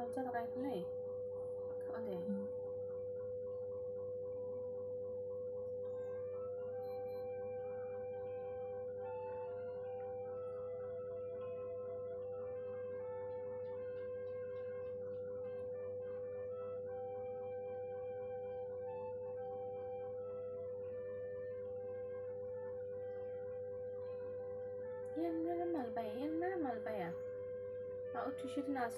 괜찮을까 했네. 근데. 음. Yan na naman ba? Yan na naman ba? Bah, au toucher de la.